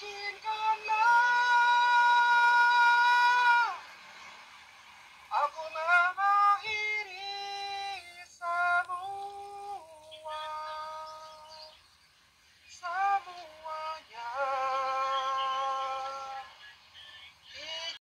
Latin